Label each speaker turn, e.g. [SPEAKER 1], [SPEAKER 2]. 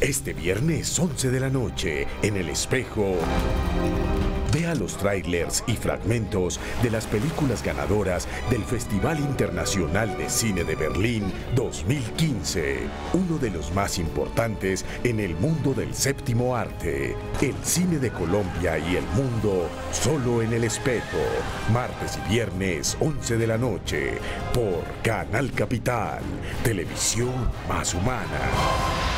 [SPEAKER 1] Este viernes 11 de la noche, en el espejo. Vea los trailers y fragmentos de las películas ganadoras del Festival Internacional de Cine de Berlín 2015, uno de los más importantes en el mundo del séptimo arte. El cine de Colombia y el mundo solo en el espejo, martes y viernes 11 de la noche, por Canal Capital, televisión más humana.